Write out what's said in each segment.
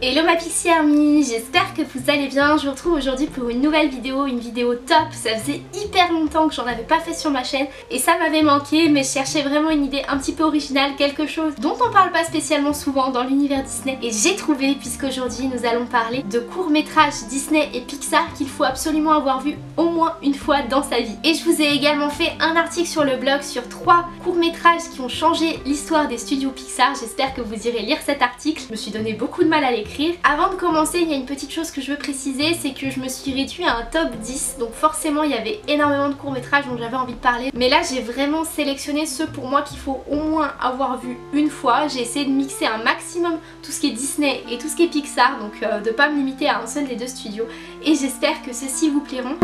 Hello ma Pixie Army, j'espère que vous allez bien. Je vous retrouve aujourd'hui pour une nouvelle vidéo, une vidéo top. Ça faisait hyper longtemps que j'en avais pas fait sur ma chaîne et ça m'avait manqué mais je cherchais vraiment une idée un petit peu originale, quelque chose dont on parle pas spécialement souvent dans l'univers Disney et j'ai trouvé puisqu'aujourd'hui nous allons parler de courts-métrages Disney et Pixar qu'il faut absolument avoir vu au moins une fois dans sa vie. Et je vous ai également fait un article sur le blog sur trois courts-métrages qui ont changé l'histoire des studios Pixar. J'espère que vous irez lire cet article. Je me suis donné beaucoup de mal à l'écrire avant de commencer, il y a une petite chose que je veux préciser, c'est que je me suis réduit à un top 10, donc forcément il y avait énormément de courts-métrages dont j'avais envie de parler. Mais là j'ai vraiment sélectionné ceux pour moi qu'il faut au moins avoir vu une fois. J'ai essayé de mixer un maximum tout ce qui est Disney et tout ce qui est Pixar, donc euh, de pas me limiter à un seul des deux studios. Et j'espère que ceux-ci vous plairont.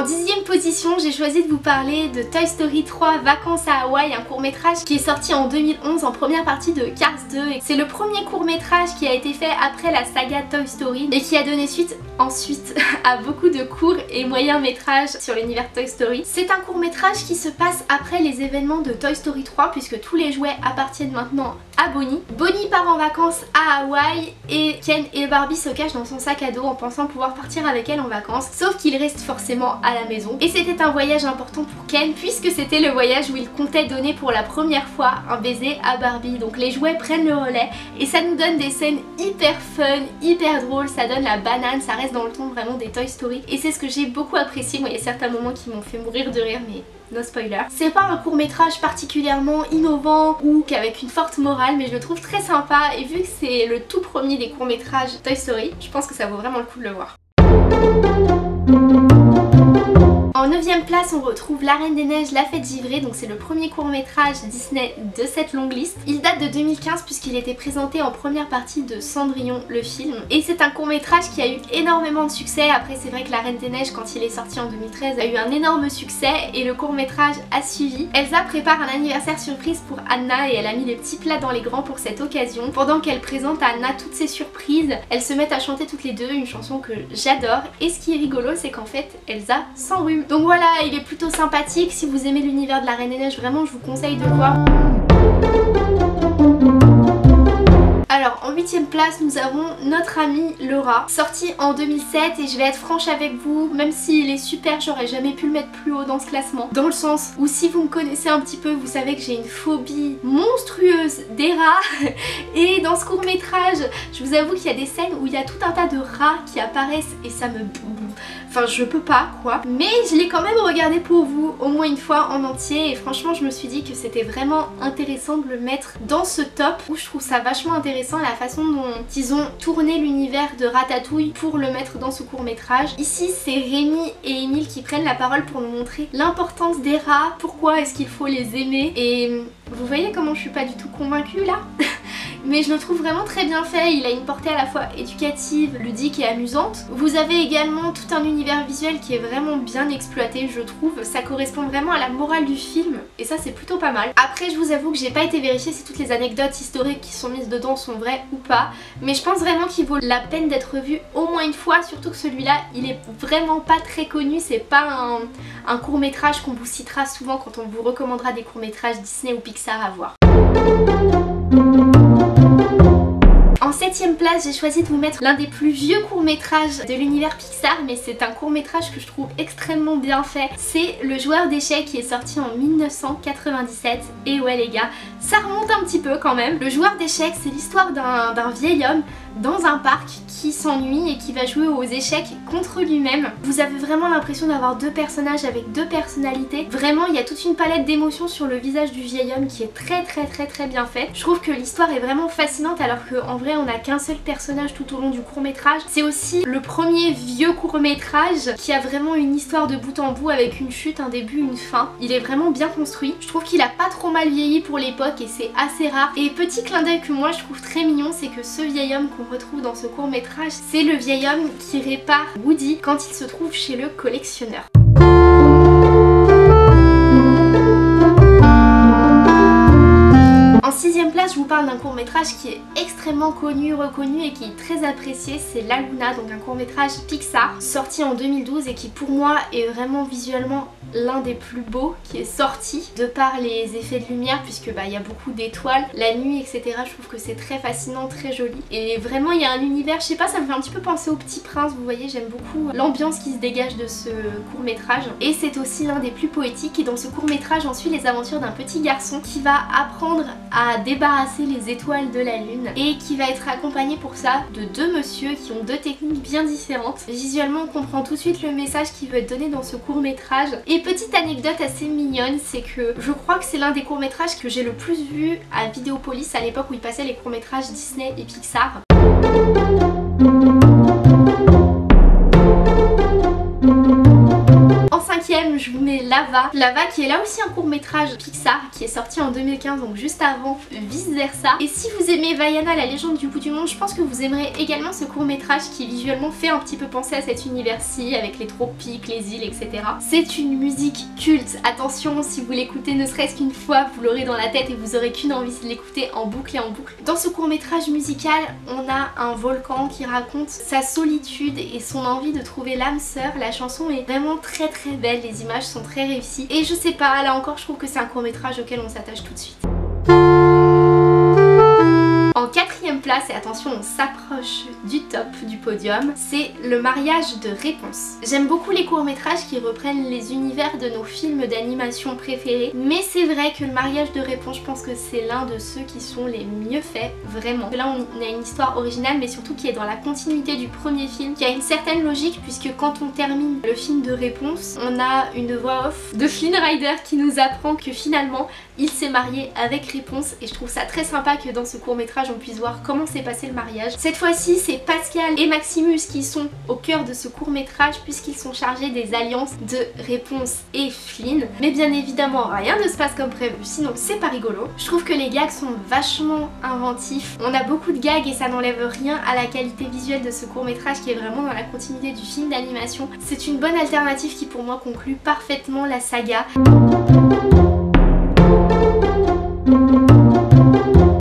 En dixième position, j'ai choisi de vous parler de Toy Story 3 Vacances à Hawaï, un court métrage qui est sorti en 2011 en première partie de Cars 2. C'est le premier court métrage qui a été fait après la saga Toy Story et qui a donné suite ensuite à beaucoup de courts et moyens métrages sur l'univers Toy Story. C'est un court métrage qui se passe après les événements de Toy Story 3 puisque tous les jouets appartiennent maintenant à Bonnie. Bonnie part en vacances à Hawaï et Ken et Barbie se cachent dans son sac à dos en pensant pouvoir partir avec elle en vacances sauf qu'il reste forcément à la maison. Et c'était un voyage important pour Ken puisque c'était le voyage où il comptait donner pour la première fois un baiser à Barbie. Donc les jouets prennent le relais et ça nous donne des scènes hyper fun, hyper drôles, ça donne la banane, ça reste dans le ton vraiment des Toy Story. Et c'est ce que j'ai beaucoup apprécié, moi il y a certains moments qui m'ont fait mourir de rire mais no spoiler. C'est pas un court métrage particulièrement innovant ou qu'avec une forte morale mais je le trouve très sympa et vu que c'est le tout premier des courts métrages Toy Story, je pense que ça vaut vraiment le coup de le voir. En 9ème place, on retrouve La Reine des Neiges, La Fête Givrée, donc c'est le premier court métrage Disney de cette longue liste. Il date de 2015 puisqu'il était présenté en première partie de Cendrillon, le film. Et c'est un court métrage qui a eu énormément de succès. Après, c'est vrai que La Reine des Neiges, quand il est sorti en 2013, a eu un énorme succès et le court métrage a suivi. Elsa prépare un anniversaire surprise pour Anna et elle a mis les petits plats dans les grands pour cette occasion. Pendant qu'elle présente à Anna toutes ses surprises, elles se mettent à chanter toutes les deux une chanson que j'adore. Et ce qui est rigolo, c'est qu'en fait, Elsa s'enrhume. Donc voilà, il est plutôt sympathique. Si vous aimez l'univers de la Reine des Neiges, vraiment, je vous conseille de le voir. Alors en huitième place nous avons notre ami Laura sorti en 2007 et je vais être franche avec vous même s'il est super j'aurais jamais pu le mettre plus haut dans ce classement dans le sens où si vous me connaissez un petit peu vous savez que j'ai une phobie monstrueuse des rats et dans ce court métrage je vous avoue qu'il y a des scènes où il y a tout un tas de rats qui apparaissent et ça me Enfin je peux pas quoi. Mais je l'ai quand même regardé pour vous au moins une fois en entier et franchement je me suis dit que c'était vraiment intéressant de le mettre dans ce top où je trouve ça vachement intéressant la façon dont ils ont tourné l'univers de Ratatouille pour le mettre dans ce court métrage. Ici c'est Rémi et Emile qui prennent la parole pour nous montrer l'importance des rats, pourquoi est-ce qu'il faut les aimer et vous voyez comment je suis pas du tout convaincue là? mais je le trouve vraiment très bien fait, il a une portée à la fois éducative, ludique et amusante. Vous avez également tout un univers visuel qui est vraiment bien exploité je trouve, ça correspond vraiment à la morale du film et ça c'est plutôt pas mal. Après je vous avoue que j'ai pas été vérifier si toutes les anecdotes historiques qui sont mises dedans sont vraies ou pas, mais je pense vraiment qu'il vaut la peine d'être vu au moins une fois, surtout que celui-là il est vraiment pas très connu, c'est pas un, un court métrage qu'on vous citera souvent quand on vous recommandera des courts métrages Disney ou Pixar à voir. En septième place, j'ai choisi de vous mettre l'un des plus vieux courts-métrages de l'univers Pixar, mais c'est un court-métrage que je trouve extrêmement bien fait. C'est Le joueur d'échecs qui est sorti en 1997. Et ouais les gars, ça remonte un petit peu quand même. Le joueur d'échecs, c'est l'histoire d'un vieil homme dans un parc qui s'ennuie et qui va jouer aux échecs contre lui-même. Vous avez vraiment l'impression d'avoir deux personnages avec deux personnalités. Vraiment, il y a toute une palette d'émotions sur le visage du vieil homme qui est très très très très bien fait. Je trouve que l'histoire est vraiment fascinante alors qu'en vrai on n'a qu'un seul personnage tout au long du court métrage. C'est aussi le premier vieux court métrage qui a vraiment une histoire de bout en bout avec une chute, un début, une fin. Il est vraiment bien construit. Je trouve qu'il a pas trop mal vieilli pour l'époque et c'est assez rare. Et petit clin d'œil que moi je trouve très mignon, c'est que ce vieil homme qu'on retrouve dans ce court métrage, c'est le vieil homme qui répare Woody quand il se trouve chez le collectionneur. Sixième place, je vous parle d'un court métrage qui est extrêmement connu, reconnu et qui est très apprécié, c'est La Luna, donc un court métrage Pixar sorti en 2012 et qui pour moi est vraiment visuellement l'un des plus beaux qui est sorti de par les effets de lumière puisque bah il y a beaucoup d'étoiles, la nuit etc. Je trouve que c'est très fascinant, très joli et vraiment il y a un univers, je sais pas, ça me fait un petit peu penser au Petit Prince, vous voyez, j'aime beaucoup l'ambiance qui se dégage de ce court métrage et c'est aussi l'un des plus poétiques et dans ce court métrage on suit les aventures d'un petit garçon qui va apprendre à débarrasser les étoiles de la lune et qui va être accompagné pour ça de deux monsieur qui ont deux techniques bien différentes. Visuellement on comprend tout de suite le message qui veut être donné dans ce court métrage et petite anecdote assez mignonne, c'est que je crois que c'est l'un des courts-métrages que j'ai le plus vu à Vidéopolis à l'époque où ils passaient les courts-métrages Disney et Pixar. Je vous mets Lava. Lava qui est là aussi un court métrage Pixar qui est sorti en 2015 donc juste avant Vice Versa. Et si vous aimez Vaiana la légende du bout du monde, je pense que vous aimerez également ce court métrage qui visuellement fait un petit peu penser à cet univers-ci avec les tropiques, les îles, etc. C'est une musique culte. Attention, si vous l'écoutez ne serait-ce qu'une fois, vous l'aurez dans la tête et vous aurez qu'une envie de l'écouter en boucle et en boucle. Dans ce court métrage musical, on a un volcan qui raconte sa solitude et son envie de trouver l'âme sœur. La chanson est vraiment très très belle, les images sont très réussies. Et je sais pas, là encore je trouve que c'est un court métrage auquel on s'attache tout de suite. Et attention on s'approche du top du podium, c'est le mariage de réponse. J'aime beaucoup les courts-métrages qui reprennent les univers de nos films d'animation préférés, mais c'est vrai que le mariage de réponse, je pense que c'est l'un de ceux qui sont les mieux faits, vraiment. Là on a une histoire originale, mais surtout qui est dans la continuité du premier film, qui a une certaine logique, puisque quand on termine le film de réponse, on a une voix off de Flynn Rider qui nous apprend que finalement il s'est marié avec réponse, et je trouve ça très sympa que dans ce court-métrage on puisse voir comment s'est passé le mariage. Cette fois-ci, c'est Pascal et Maximus qui sont au cœur de ce court métrage puisqu'ils sont chargés des alliances de Réponse et Flynn. Mais bien évidemment, rien ne se passe comme prévu, sinon c'est pas rigolo. Je trouve que les gags sont vachement inventifs. On a beaucoup de gags et ça n'enlève rien à la qualité visuelle de ce court métrage qui est vraiment dans la continuité du film d'animation. C'est une bonne alternative qui pour moi conclut parfaitement la saga.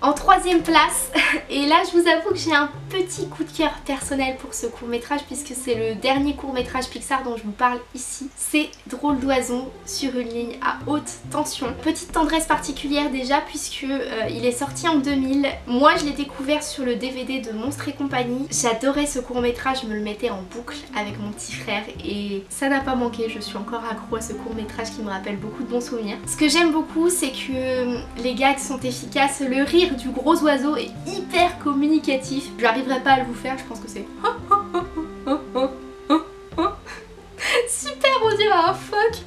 En troisième place, et là je vous avoue que j'ai un petit coup de cœur personnel pour ce court métrage puisque c'est le dernier court métrage Pixar dont je vous parle ici. C'est Drôle d'oiseau sur une ligne à haute tension. Petite tendresse particulière déjà puisque euh, il est sorti en 2000. Moi je l'ai découvert sur le DVD de Monstres et compagnie. J'adorais ce court métrage, je me le mettais en boucle avec mon petit frère et ça n'a pas manqué. Je suis encore accro à ce court métrage qui me rappelle beaucoup de bons souvenirs. Ce que j'aime beaucoup c'est que euh, les gags sont efficaces, le rire du gros oiseau est hyper communicatif. J'arriverai pas à le vous faire, je pense que c'est... Super, on dirait un fuck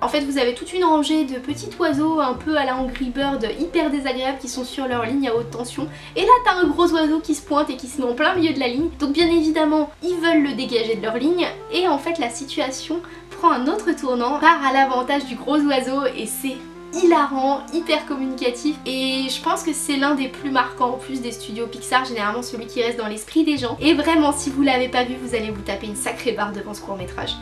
En fait vous avez toute une rangée de petits oiseaux un peu à la Angry Bird hyper désagréables qui sont sur leur ligne à haute tension. Et là t'as un gros oiseau qui se pointe et qui se met en plein milieu de la ligne. Donc bien évidemment ils veulent le dégager de leur ligne. Et en fait la situation prend un autre tournant, part à l'avantage du gros oiseau. Et c'est hilarant, hyper communicatif et je pense que c'est l'un des plus marquants en plus des studios Pixar, généralement celui qui reste dans l'esprit des gens. Et vraiment si vous l'avez pas vu vous allez vous taper une sacrée barre devant ce court métrage.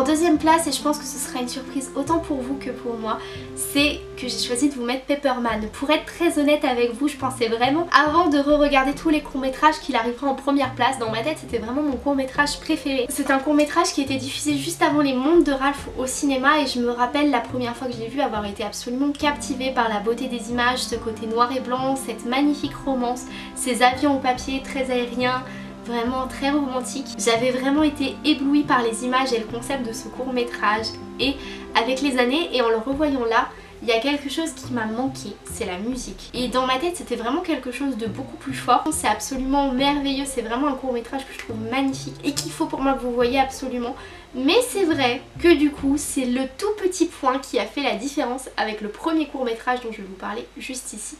En deuxième place, et je pense que ce sera une surprise autant pour vous que pour moi, c'est que j'ai choisi de vous mettre Pepperman. Pour être très honnête avec vous, je pensais vraiment, avant de re-regarder tous les courts-métrages, qu'il arriverait en première place. Dans ma tête, c'était vraiment mon court-métrage préféré. C'est un court-métrage qui était diffusé juste avant Les Mondes de Ralph au cinéma et je me rappelle la première fois que je l'ai vu avoir été absolument captivée par la beauté des images, ce côté noir et blanc, cette magnifique romance, ces avions au papier très aériens, vraiment très romantique. J'avais vraiment été éblouie par les images et le concept de ce court métrage et avec les années et en le revoyant là, il y a quelque chose qui m'a manqué, c'est la musique. Et dans ma tête, c'était vraiment quelque chose de beaucoup plus fort. C'est absolument merveilleux, c'est vraiment un court métrage que je trouve magnifique et qu'il faut pour moi que vous voyez absolument. Mais c'est vrai que du coup, c'est le tout petit point qui a fait la différence avec le premier court métrage dont je vais vous parler juste ici.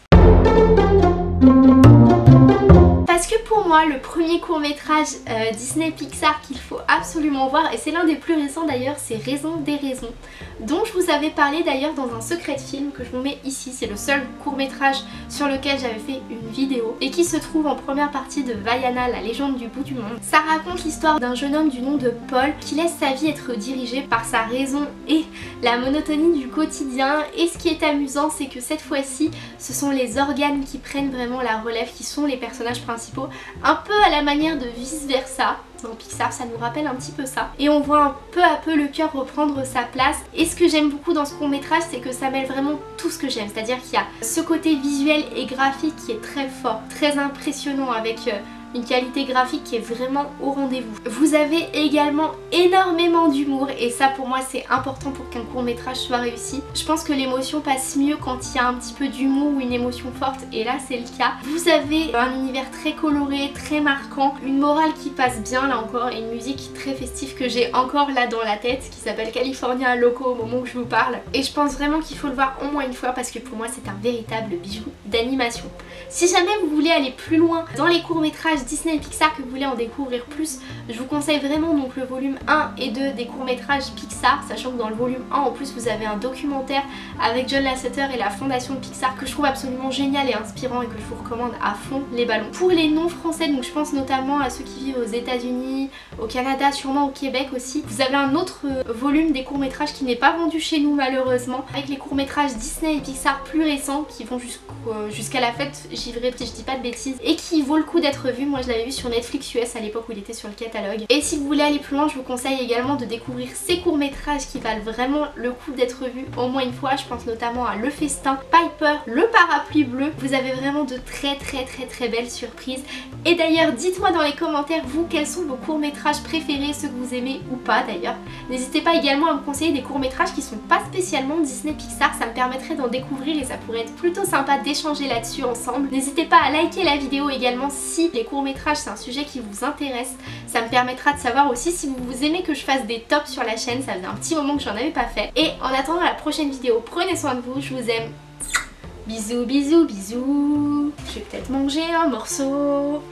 Parce que pour moi, le premier court métrage euh, Disney Pixar qu'il faut absolument voir, et c'est l'un des plus récents d'ailleurs, c'est Raison des raisons, dont je vous avais parlé d'ailleurs dans un secret de film que je vous mets ici. C'est le seul court métrage sur lequel j'avais fait une vidéo et qui se trouve en première partie de Vaiana, la légende du bout du monde. Ça raconte l'histoire d'un jeune homme du nom de Paul qui laisse sa vie être dirigée par sa raison et la monotonie du quotidien et ce qui est amusant c'est que cette fois-ci ce sont les organes qui prennent vraiment la relève qui sont les personnages principaux un peu à la manière de vice versa dans Pixar, ça nous rappelle un petit peu ça. Et on voit un peu à peu le cœur reprendre sa place. Et ce que j'aime beaucoup dans ce court métrage, c'est que ça mêle vraiment tout ce que j'aime. C'est-à-dire qu'il y a ce côté visuel et graphique qui est très fort, très impressionnant avec... Euh, une qualité graphique qui est vraiment au rendez-vous. Vous avez également énormément d'humour et ça pour moi c'est important pour qu'un court métrage soit réussi. Je pense que l'émotion passe mieux quand il y a un petit peu d'humour ou une émotion forte et là c'est le cas. Vous avez un univers très coloré, très marquant, une morale qui passe bien là encore et une musique très festive que j'ai encore là dans la tête qui s'appelle California Loco au moment où je vous parle. Et je pense vraiment qu'il faut le voir au moins une fois parce que pour moi c'est un véritable bijou d'animation. Si jamais vous voulez aller plus loin dans les courts métrages Disney et Pixar que vous voulez en découvrir plus, je vous conseille vraiment donc le volume 1 et 2 des courts-métrages Pixar, sachant que dans le volume 1 en plus vous avez un documentaire avec John Lasseter et la fondation de Pixar que je trouve absolument génial et inspirant et que je vous recommande à fond les ballons. Pour les non-français, donc je pense notamment à ceux qui vivent aux états unis au Canada, sûrement au Québec aussi, vous avez un autre euh, volume des courts-métrages qui n'est pas vendu chez nous malheureusement, avec les courts-métrages Disney et Pixar plus récents qui vont euh, jusqu'à la fête si je dis pas de bêtises, et qui vaut le coup d'être vu. Moi je l'avais vu sur Netflix US à l'époque où il était sur le catalogue. Et si vous voulez aller plus loin, je vous conseille également de découvrir ces courts-métrages qui valent vraiment le coup d'être vus au moins une fois. Je pense notamment à Le Festin, Piper, Le Parapluie Bleu. Vous avez vraiment de très très très très belles surprises. Et d'ailleurs, dites-moi dans les commentaires, vous, quels sont vos courts-métrages préférés, ceux que vous aimez ou pas d'ailleurs. N'hésitez pas également à me conseiller des courts-métrages qui sont pas spécialement Disney Pixar, ça me permettrait d'en découvrir et ça pourrait être plutôt sympa d'échanger là-dessus ensemble. N'hésitez pas à liker la vidéo également si les courts-métrages c'est un sujet qui vous intéresse. Ça me permettra de savoir aussi si vous aimez que je fasse des tops sur la chaîne, ça faisait un petit moment que j'en avais pas fait. Et en attendant la prochaine vidéo, prenez soin de vous, je vous aime. Bisous, bisous, bisous. Je vais peut-être manger un morceau.